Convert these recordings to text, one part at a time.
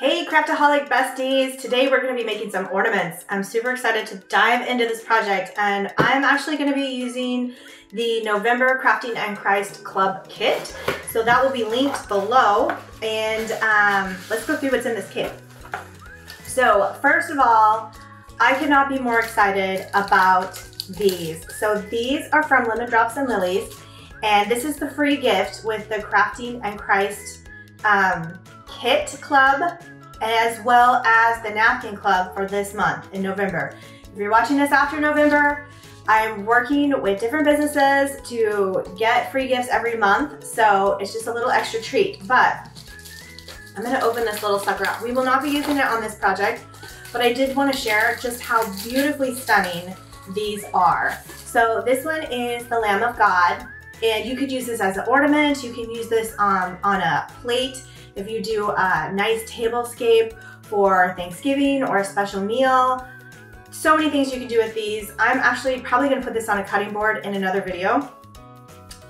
Hey Craftaholic besties! Today we're going to be making some ornaments. I'm super excited to dive into this project and I'm actually going to be using the November Crafting and Christ Club kit. So that will be linked below and um, let's go through what's in this kit. So first of all, I cannot be more excited about these. So these are from Lemon Drops and Lilies and this is the free gift with the Crafting and Christ um, Kit Club as well as the Napkin Club for this month in November. If you're watching this after November, I'm working with different businesses to get free gifts every month, so it's just a little extra treat. But I'm gonna open this little sucker up. We will not be using it on this project, but I did wanna share just how beautifully stunning these are. So this one is the Lamb of God, and you could use this as an ornament. You can use this um, on a plate if you do a nice tablescape for Thanksgiving or a special meal. So many things you can do with these. I'm actually probably gonna put this on a cutting board in another video.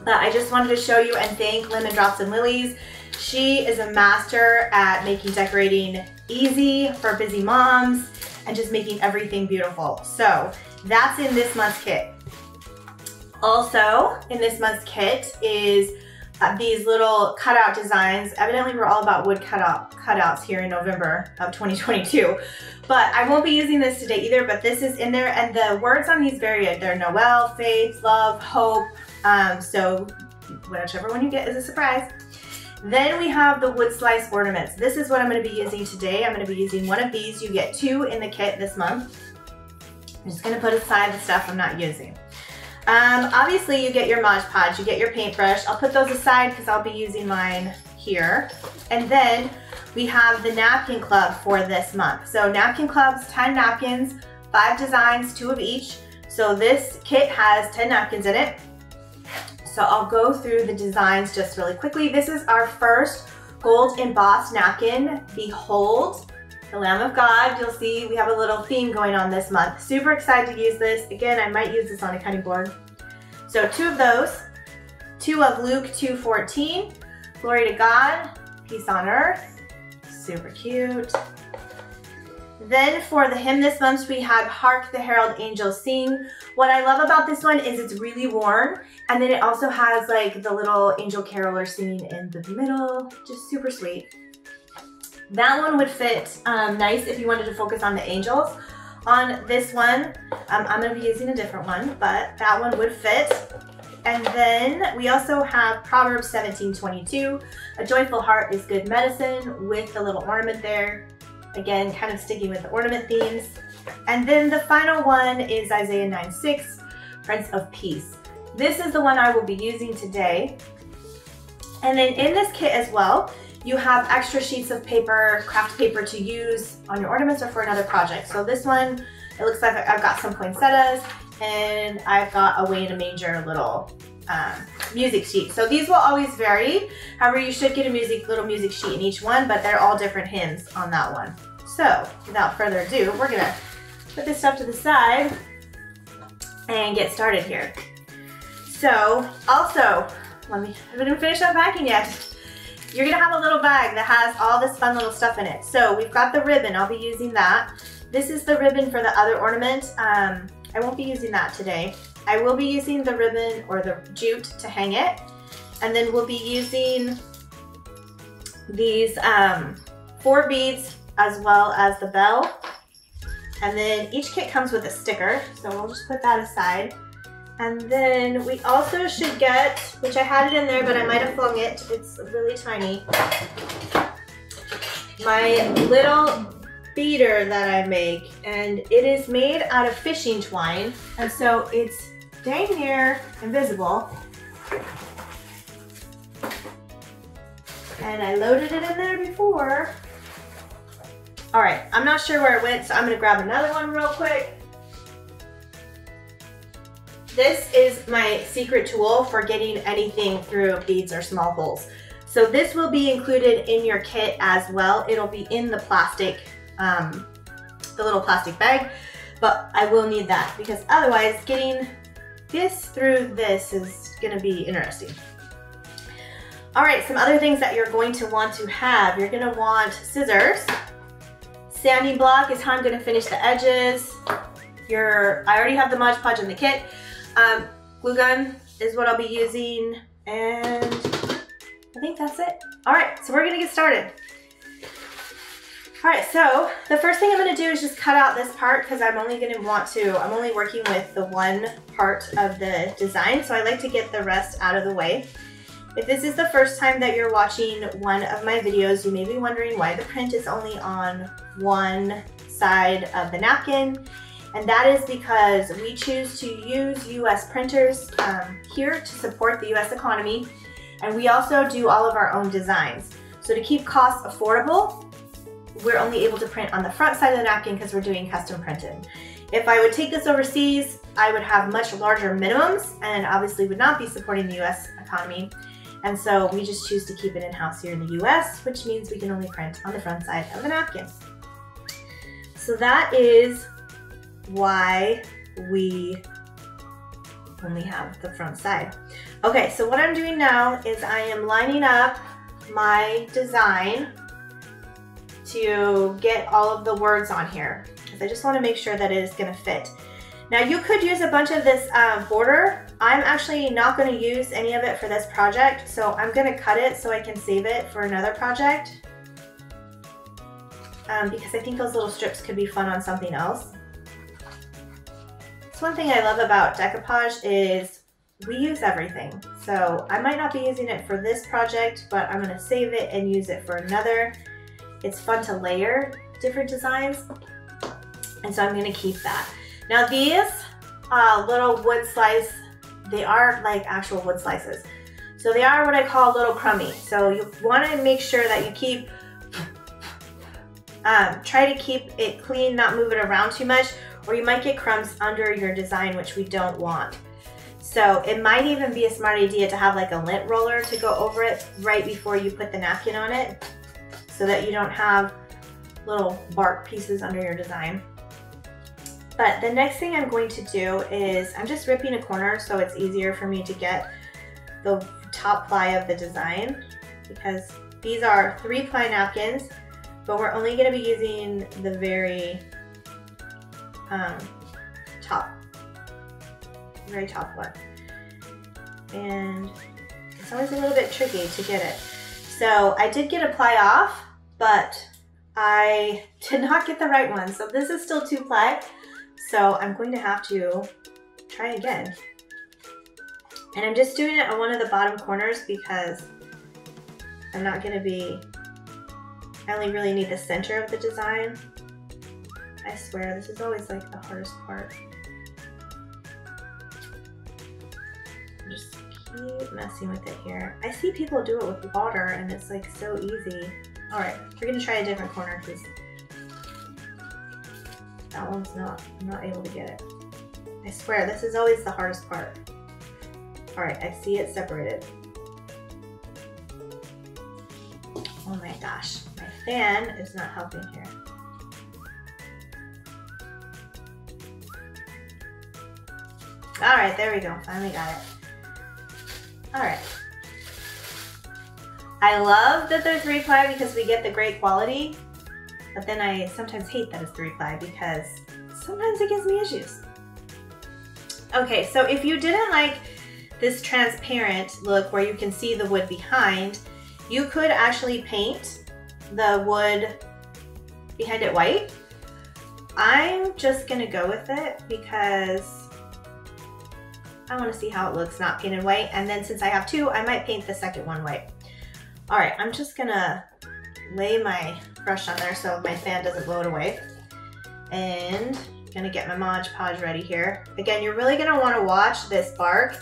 But I just wanted to show you and thank Lemon Drops and Lilies. She is a master at making decorating easy for busy moms and just making everything beautiful. So that's in this month's kit. Also in this month's kit is these little cutout designs. Evidently we're all about wood cutout cutouts here in November of 2022. But I won't be using this today either, but this is in there and the words on these vary. They're Noel, faith, love, hope. Um, so whichever one you get is a surprise. Then we have the wood slice ornaments. This is what I'm gonna be using today. I'm gonna be using one of these. You get two in the kit this month. I'm just gonna put aside the stuff I'm not using. Um, obviously you get your Mod Podge, you get your paintbrush. I'll put those aside because I'll be using mine here. And then we have the napkin club for this month. So napkin clubs, 10 napkins, five designs, two of each. So this kit has 10 napkins in it. So I'll go through the designs just really quickly. This is our first gold embossed napkin. Behold, the Lamb of God. You'll see we have a little theme going on this month. Super excited to use this. Again, I might use this on a cutting board. So two of those, two of Luke 2.14, glory to God, peace on earth, super cute. Then for the hymn this month, we have Hark the Herald Angels Sing. What I love about this one is it's really worn, and then it also has like the little angel caroler singing in the middle, just super sweet. That one would fit um, nice if you wanted to focus on the angels. On this one, um, I'm gonna be using a different one, but that one would fit. And then we also have Proverbs 17:22. A joyful heart is good medicine with the little ornament there. Again, kind of sticking with the ornament themes. And then the final one is Isaiah 9:6, Prince of Peace. This is the one I will be using today. And then in this kit as well, you have extra sheets of paper, craft paper to use on your ornaments or for another project. So this one, it looks like I've got some poinsettias and I've got a Way in a Manger little um, music sheet. So these will always vary. However, you should get a music little music sheet in each one, but they're all different hymns on that one. So without further ado, we're gonna put this stuff to the side and get started here. So also, let me, I haven't finished unpacking yet. You're gonna have a little bag that has all this fun little stuff in it. So we've got the ribbon, I'll be using that. This is the ribbon for the other ornament. Um, I won't be using that today. I will be using the ribbon or the jute to hang it. And then we'll be using these um, four beads as well as the bell. And then each kit comes with a sticker, so we'll just put that aside. And then we also should get, which I had it in there, but I might have flung it. It's really tiny. My little beader that I make, and it is made out of fishing twine. And so it's dang near invisible. And I loaded it in there before. All right, I'm not sure where it went, so I'm gonna grab another one real quick. This is my secret tool for getting anything through beads or small holes. So this will be included in your kit as well. It'll be in the plastic, um, the little plastic bag, but I will need that because otherwise getting this through this is gonna be interesting. All right, some other things that you're going to want to have. You're gonna want scissors. Sanding block is how I'm gonna finish the edges. Your, I already have the Mod Podge in the kit. Um, glue gun is what I'll be using and I think that's it. All right, so we're gonna get started. All right, so the first thing I'm gonna do is just cut out this part because I'm only gonna want to, I'm only working with the one part of the design, so I like to get the rest out of the way. If this is the first time that you're watching one of my videos, you may be wondering why the print is only on one side of the napkin. And that is because we choose to use US printers um, here to support the US economy. And we also do all of our own designs. So to keep costs affordable, we're only able to print on the front side of the napkin because we're doing custom printed. If I would take this overseas, I would have much larger minimums and obviously would not be supporting the US economy. And so we just choose to keep it in-house here in the US, which means we can only print on the front side of the napkin. So that is why we only have the front side. Okay, so what I'm doing now is I am lining up my design to get all of the words on here because I just want to make sure that it is going to fit. Now you could use a bunch of this uh, border. I'm actually not going to use any of it for this project, so I'm going to cut it so I can save it for another project um, because I think those little strips could be fun on something else. So one thing I love about decoupage is we use everything. So I might not be using it for this project, but I'm going to save it and use it for another. It's fun to layer different designs. And so I'm gonna keep that. Now these uh, little wood slice, they are like actual wood slices. So they are what I call little crummy. So you wanna make sure that you keep, um, try to keep it clean, not move it around too much, or you might get crumbs under your design, which we don't want. So it might even be a smart idea to have like a lint roller to go over it right before you put the napkin on it so that you don't have little bark pieces under your design. But the next thing I'm going to do is I'm just ripping a corner so it's easier for me to get the top ply of the design because these are three ply napkins, but we're only gonna be using the very um, top, very top one. And it's always a little bit tricky to get it. So I did get a ply off, but I did not get the right one. So this is still two ply. So I'm going to have to try again. And I'm just doing it on one of the bottom corners because I'm not gonna be, I only really need the center of the design. I swear, this is always like the hardest part. Just keep messing with it here. I see people do it with water and it's like so easy. All right, we're gonna try a different corner because that one's not, I'm not able to get it. I swear, this is always the hardest part. All right, I see it separated. Oh my gosh, my fan is not helping here. All right, there we go, finally got it. All right. I love that they're three ply because we get the great quality, but then I sometimes hate that it's three ply because sometimes it gives me issues. Okay, so if you didn't like this transparent look where you can see the wood behind, you could actually paint the wood behind it white. I'm just gonna go with it because I wanna see how it looks not painted white. And then since I have two, I might paint the second one white. All right, I'm just gonna lay my brush on there so my fan doesn't blow it away. And I'm gonna get my Mod Podge ready here. Again, you're really gonna wanna watch this bark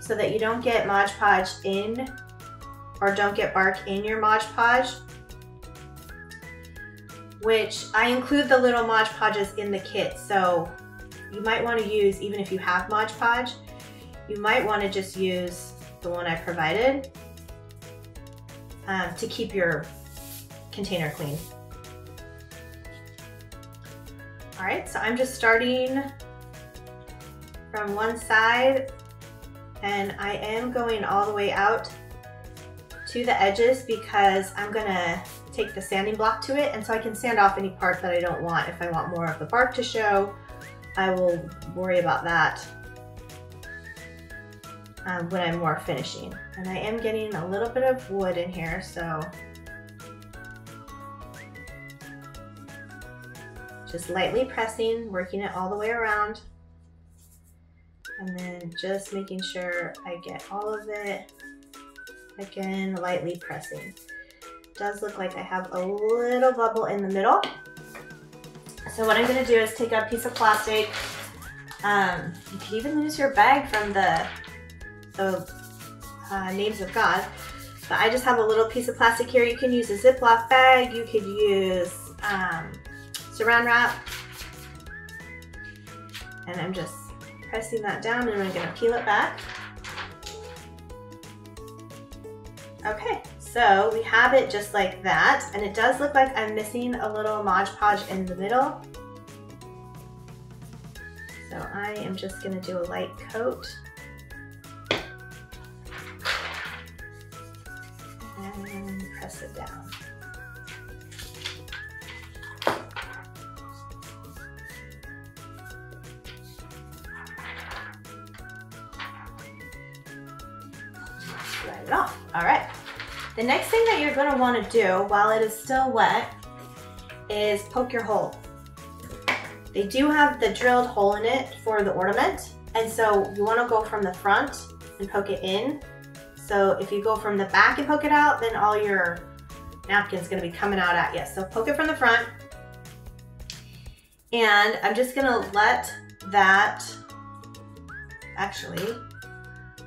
so that you don't get Mod Podge in or don't get bark in your Mod Podge which I include the little Mod Podges in the kit. So you might want to use, even if you have Mod Podge, you might want to just use the one I provided um, to keep your container clean. All right, so I'm just starting from one side and I am going all the way out to the edges because I'm gonna take the sanding block to it and so I can sand off any part that I don't want. If I want more of the bark to show, I will worry about that um, when I'm more finishing. And I am getting a little bit of wood in here, so just lightly pressing, working it all the way around. And then just making sure I get all of it. Again, lightly pressing. Does look like I have a little bubble in the middle. So what I'm gonna do is take a piece of plastic. Um, you can even use your bag from the, the uh, Names of God. But I just have a little piece of plastic here. You can use a Ziploc bag. You could use um, saran wrap. And I'm just pressing that down and I'm gonna peel it back. Okay, so we have it just like that. And it does look like I'm missing a little Mod Podge in the middle. So I am just gonna do a light coat. Gonna wanna do while it is still wet is poke your hole. They do have the drilled hole in it for the ornament. And so you wanna go from the front and poke it in. So if you go from the back and poke it out, then all your napkin's gonna be coming out at you. So poke it from the front. And I'm just gonna let that, actually,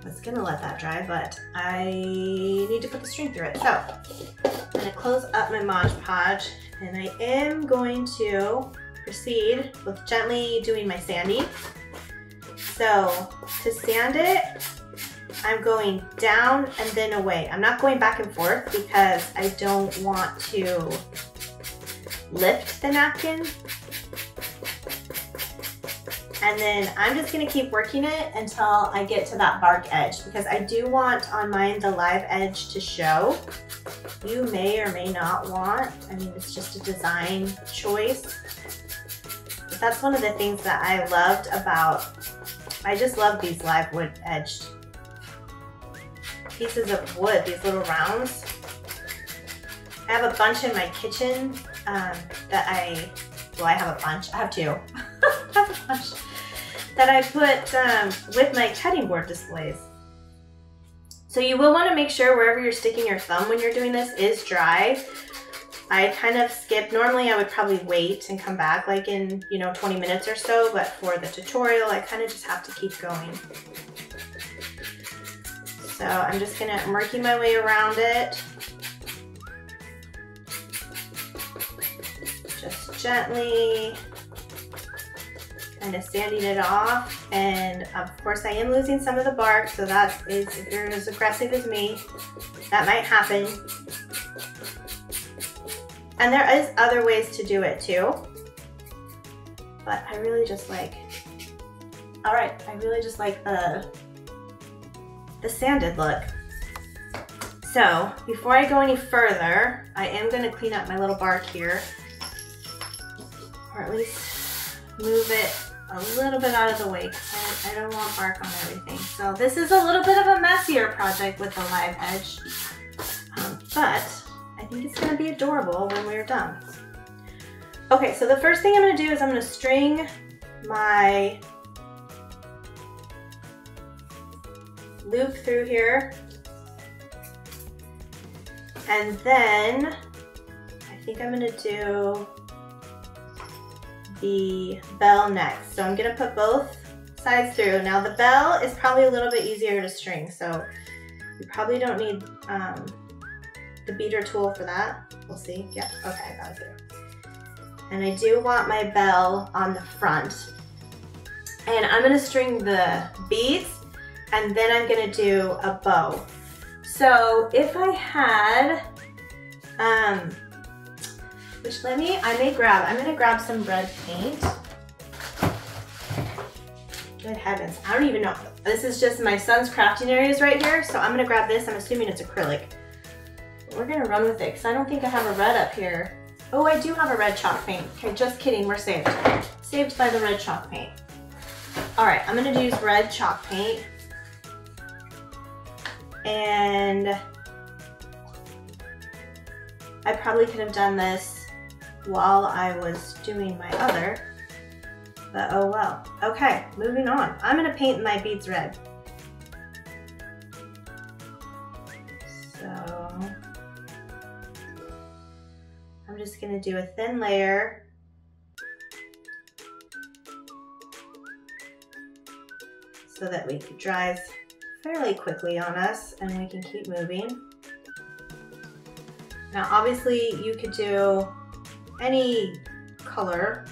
was gonna let that dry, but I need to put the string through it. So I'm gonna close up my Mod Podge and I am going to proceed with gently doing my sanding. So to sand it, I'm going down and then away. I'm not going back and forth because I don't want to lift the napkin and then I'm just gonna keep working it until I get to that bark edge because I do want on mine the live edge to show. You may or may not want, I mean, it's just a design choice. But that's one of the things that I loved about, I just love these live wood edged pieces of wood, these little rounds. I have a bunch in my kitchen um, that I, well, I have a bunch, I have two. I have a bunch that I put um, with my cutting board displays. So you will want to make sure wherever you're sticking your thumb when you're doing this is dry. I kind of skip, normally I would probably wait and come back like in, you know, 20 minutes or so, but for the tutorial, I kind of just have to keep going. So I'm just gonna, working my way around it. Just gently kind of sanding it off. And of course I am losing some of the bark, so that is, if you're as aggressive as me, that might happen. And there is other ways to do it too. But I really just like, all right, I really just like the, the sanded look. So before I go any further, I am gonna clean up my little bark here, or at least move it a little bit out of the way because I, don't want bark on everything. So this is a little bit of a messier project with the live edge, um, but I think it's gonna be adorable when we're done. Okay, so the first thing I'm gonna do is I'm gonna string my loop through here. And then I think I'm gonna do the bell next. So I'm gonna put both sides through. Now the bell is probably a little bit easier to string, so you probably don't need um, the beader tool for that. We'll see. Yeah, okay, got it through. And I do want my bell on the front. And I'm gonna string the beads and then I'm gonna do a bow. So if I had um, which let me, I may grab, I'm gonna grab some red paint. Good heavens, I don't even know. This is just my son's crafting areas right here, so I'm gonna grab this. I'm assuming it's acrylic. we're gonna run with it because I don't think I have a red up here. Oh, I do have a red chalk paint. Okay, just kidding, we're saved. Saved by the red chalk paint. All right, I'm gonna use red chalk paint. And I probably could have done this while I was doing my other, but oh well. Okay, moving on. I'm gonna paint my beads red. So, I'm just gonna do a thin layer so that we dries fairly quickly on us and we can keep moving. Now obviously you could do any color.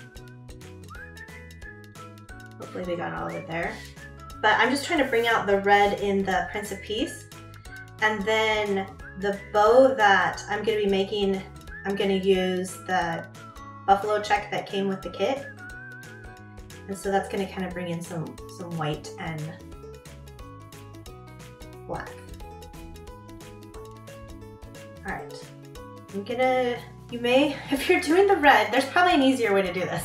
Hopefully we got all of it there. But I'm just trying to bring out the red in the Prince of Peace. And then the bow that I'm gonna be making, I'm gonna use the buffalo check that came with the kit. And so that's gonna kind of bring in some, some white and black. All right. I'm gonna, you may, if you're doing the red, there's probably an easier way to do this.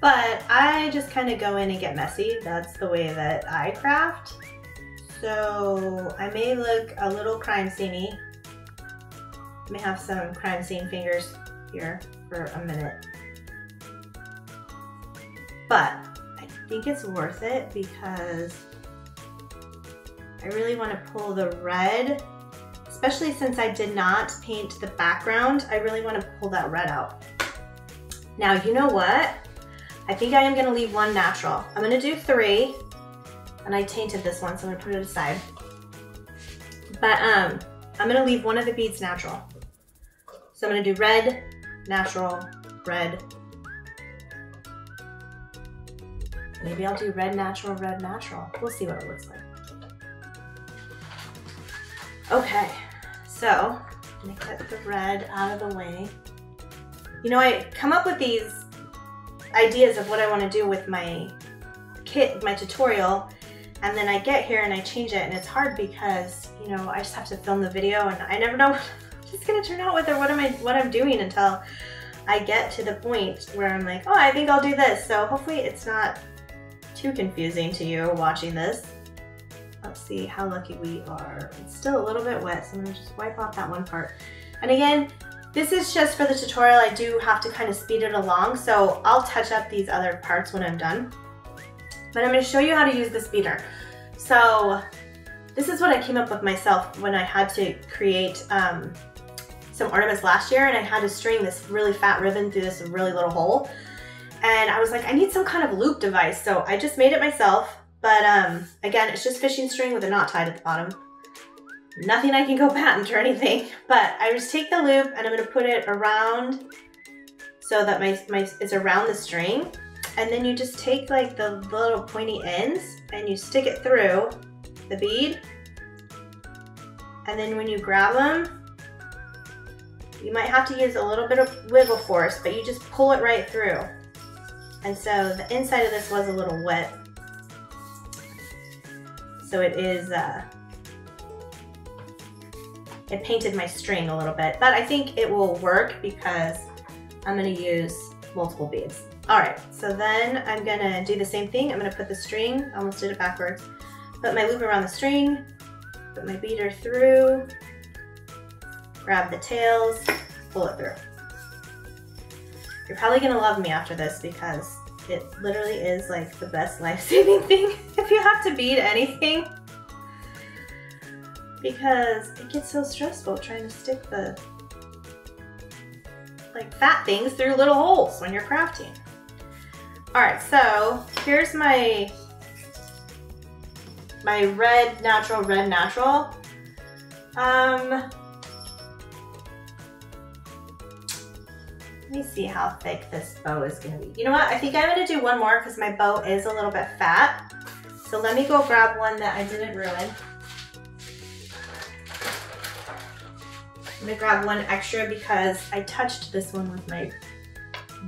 But I just kind of go in and get messy. That's the way that I craft. So I may look a little crime scene May have some crime scene fingers here for a minute. But I think it's worth it because I really want to pull the red especially since I did not paint the background, I really want to pull that red out. Now, you know what? I think I am going to leave one natural. I'm going to do three, and I tainted this one, so I'm to put it aside. But um, I'm going to leave one of the beads natural. So I'm going to do red, natural, red. Maybe I'll do red, natural, red, natural. We'll see what it looks like. Okay, so, I'm gonna cut the red out of the way. You know, I come up with these ideas of what I wanna do with my kit, my tutorial, and then I get here and I change it and it's hard because, you know, I just have to film the video and I never know it's gonna turn out with or what am I what I'm doing until I get to the point where I'm like, oh, I think I'll do this. So hopefully it's not too confusing to you watching this. Let's see how lucky we are. It's still a little bit wet, so I'm gonna just wipe off that one part. And again, this is just for the tutorial. I do have to kind of speed it along, so I'll touch up these other parts when I'm done. But I'm gonna show you how to use the speeder. So this is what I came up with myself when I had to create um, some ornaments last year and I had to string this really fat ribbon through this really little hole. And I was like, I need some kind of loop device. So I just made it myself. But um, again, it's just fishing string with a knot tied at the bottom. Nothing I can go patent or anything, but I just take the loop and I'm gonna put it around so that my, my it's around the string. And then you just take like the little pointy ends and you stick it through the bead. And then when you grab them, you might have to use a little bit of wiggle force, but you just pull it right through. And so the inside of this was a little wet so it is, uh, it painted my string a little bit, but I think it will work because I'm gonna use multiple beads. All right, so then I'm gonna do the same thing. I'm gonna put the string, I almost did it backwards, put my loop around the string, put my beader through, grab the tails, pull it through. You're probably gonna love me after this because it literally is like the best life-saving thing if you have to bead anything. Because it gets so stressful trying to stick the like fat things through little holes when you're crafting. All right, so here's my my red natural, red natural. Um, Let me see how thick this bow is gonna be. You know what, I think I'm gonna do one more because my bow is a little bit fat. So let me go grab one that I didn't ruin. I'm gonna grab one extra because I touched this one with my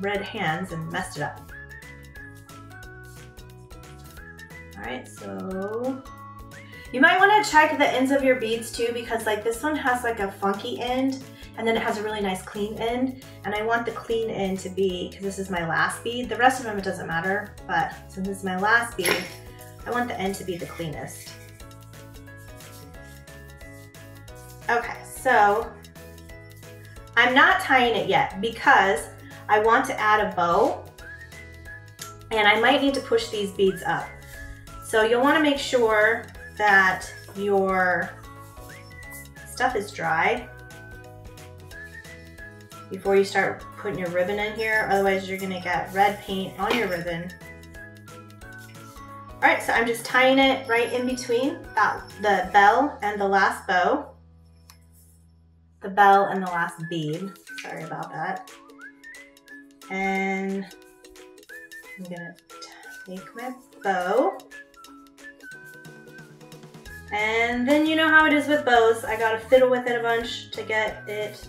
red hands and messed it up. All right, so You might want to check the ends of your beads too because like this one has like a funky end and then it has a really nice clean end and I want the clean end to be, because this is my last bead, the rest of them it doesn't matter, but since this is my last bead, I want the end to be the cleanest. Okay, so I'm not tying it yet because I want to add a bow and I might need to push these beads up. So you'll want to make sure that your stuff is dry before you start putting your ribbon in here. Otherwise you're gonna get red paint on your ribbon. All right, so I'm just tying it right in between that, the bell and the last bow. The bell and the last bead. Sorry about that. And I'm gonna take my bow. And then you know how it is with bows. I gotta fiddle with it a bunch to get it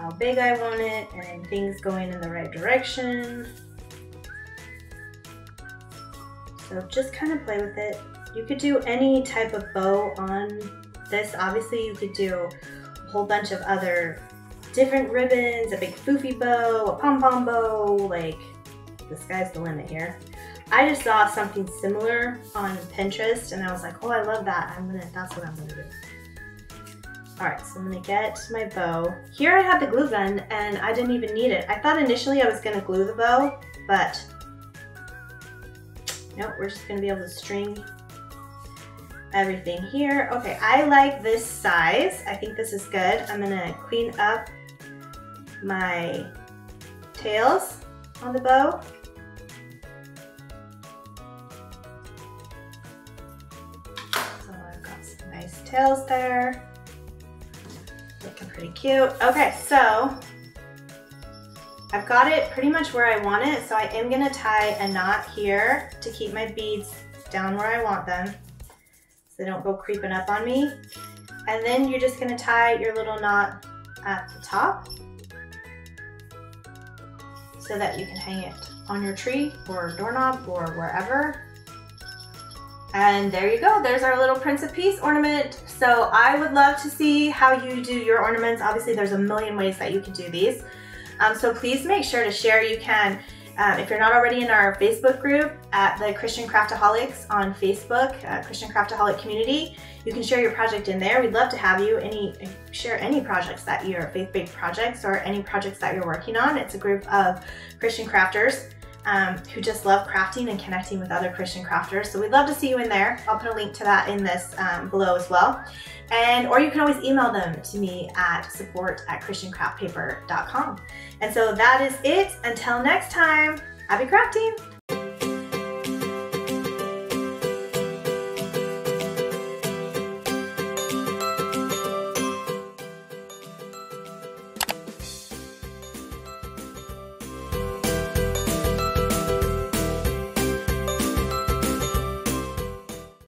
how big I want it and things going in the right direction. So just kind of play with it. You could do any type of bow on this. Obviously you could do a whole bunch of other different ribbons, a big foofy bow, a pom-pom bow, like the sky's the limit here. I just saw something similar on Pinterest and I was like, oh, I love that. I'm gonna, that's what I'm gonna do. All right, so I'm gonna get my bow. Here I have the glue gun and I didn't even need it. I thought initially I was gonna glue the bow, but nope, we're just gonna be able to string everything here. Okay, I like this size. I think this is good. I'm gonna clean up my tails on the bow. So I've got some nice tails there pretty cute. Okay, so I've got it pretty much where I want it. So I am gonna tie a knot here to keep my beads down where I want them so they don't go creeping up on me. And then you're just gonna tie your little knot at the top so that you can hang it on your tree or doorknob or wherever. And there you go, there's our little Prince of Peace ornament. So I would love to see how you do your ornaments. Obviously there's a million ways that you can do these. Um, so please make sure to share. You can, um, if you're not already in our Facebook group at the Christian Craftaholics on Facebook, uh, Christian Craftaholic Community, you can share your project in there. We'd love to have you any share any projects that you're faith-based projects or any projects that you're working on. It's a group of Christian crafters um, who just love crafting and connecting with other Christian crafters. So we'd love to see you in there. I'll put a link to that in this um, below as well. And, or you can always email them to me at support at christiancraftpaper.com. And so that is it. Until next time, happy crafting!